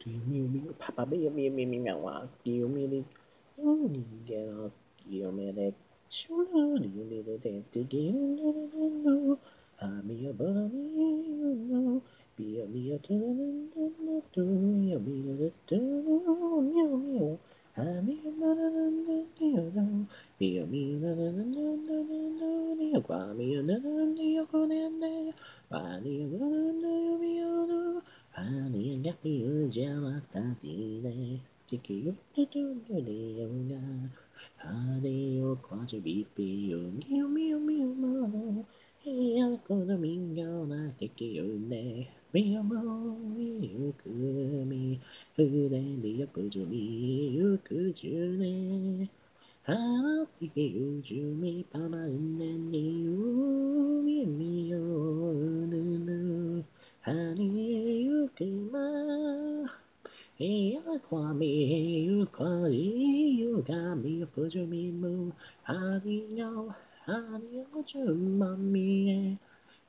Do you mean me, Papa? Do you me, me, me, me, Do you mean it? You need it. You mean it. Sure, you need it. Do you know? I'm your bunny, you know. Be a me, a turn, and do you mean it? Do you mean it? I'm your mother, you know. Be a me, na na na na na na me, Be a me, na na na na na na. Be a me, na na na na na na. が言うじゃまたでいいね。敵を見てるリオよが。針よこじびっぴよ。みよみよみよも。いや、この民謡な敵よね。みよもみよくみ。ふでみよくじみゆくじゅね。はらきゆうじゅみぱらんねんにうみみよぬぬ。針を última e aqua mi e ukari yugami fujumi mu hari no hari o juma mi e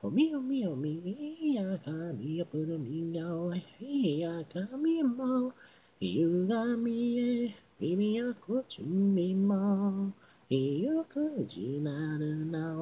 o mi o mi o mi e akami e fujumi no e akami mo yugami e mimi o kuchumi mo よくじなるな